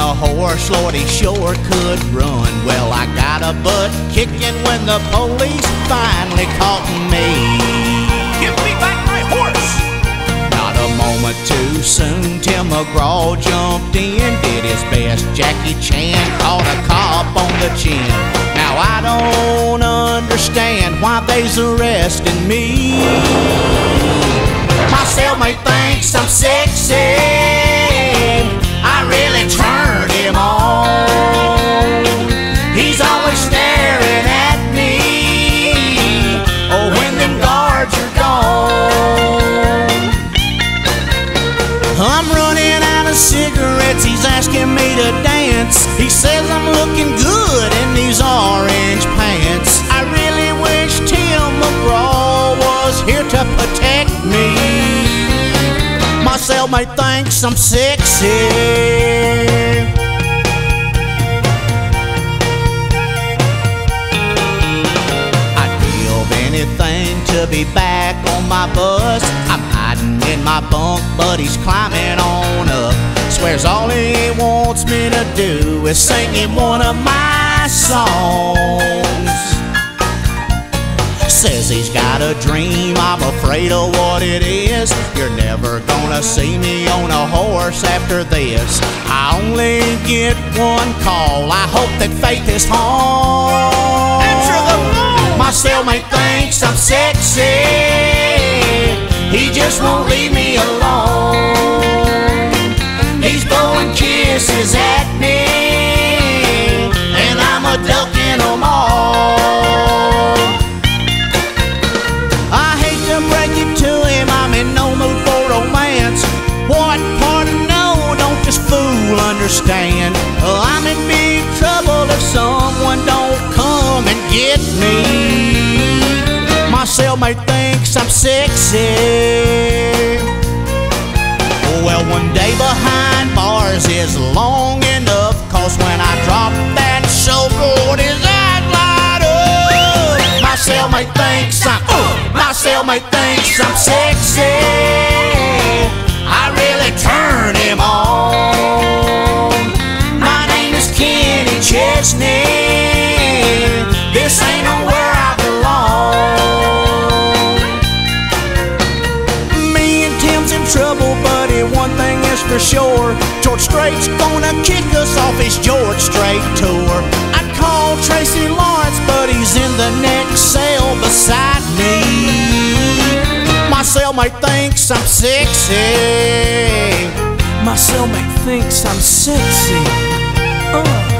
a horse, Lord, he sure could run. Well, I got a butt kicking when the police finally caught me. Give me back my horse! Not a moment too soon, Tim McGraw jumped in, did his best. Jackie Chan caught a cop on the chin. Now I don't understand why they's arresting me. My cellmate thinks I'm sexy. I'm running out of cigarettes. He's asking me to dance. He says I'm looking good in these orange pants. I really wish Tim McGraw was here to protect me. My cellmate thinks I'm sexy. I'd give anything to be back on my bus. I'm hiding in my bunk, but he's climbing on up. Swears all he wants me to do is sing him one of my songs. Says he's got a dream, I'm afraid of what it is. You're never gonna see me on a horse after this. I only get one call, I hope that Faith is home. Answer the phone! My cellmate thinks I'm sexy. Just won't leave me alone. He's blowing kisses at me, and I'm a ducking them all. I hate to break it to him, I'm in no mood for romance. What part of no don't this fool understand? Oh, I'm in big trouble if someone don't come and get me. Cellmate thinks I'm sexy. Well, one day behind bars is long enough. Cause when I drop that showboard, his eyes light up. My cellmate thinks I'm, uh, my cellmate thinks I'm sexy. Trouble, buddy. One thing is for sure. George Strait's gonna kick us off his George Strait tour. I called Tracy Lawrence, but he's in the next cell beside me. My cellmate thinks I'm sexy. My cellmate thinks I'm sexy. Uh.